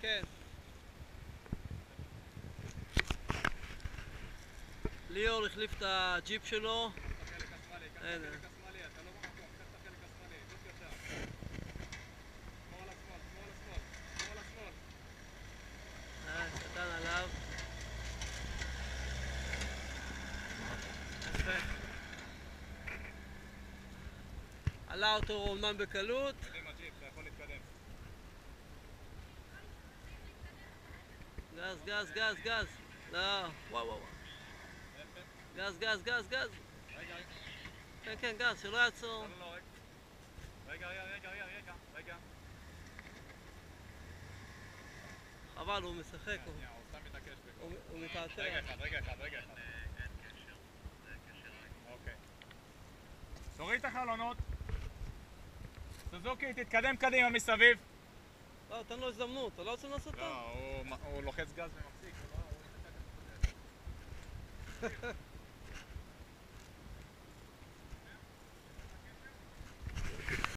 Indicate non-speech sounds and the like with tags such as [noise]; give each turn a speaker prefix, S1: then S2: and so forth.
S1: כן, כן. ליאור החליף את הג'יפ שלו. אה. עלה אותו אומנם בקלות. גז, גז, גז, גז. לא, וואו, וואו. גז, גז, גז, גז. כן, כן, גז, שלא יעצור.
S2: רגע, רגע, רגע, רגע, רגע, רגע.
S1: חבל, הוא משחק, הוא- מתעתע.
S2: רגע אחד, רגע אחד, רגע אחד. אוקיי. תוריד את החלונות. סוזוקי, תתקדם קדימה מסביב.
S1: לא, תן לו הזדמנות, אתה לא רוצה לנסות אותו?
S2: לא, הוא- לוחץ גז ומפסיק. הוא לא- הוא- [laughs]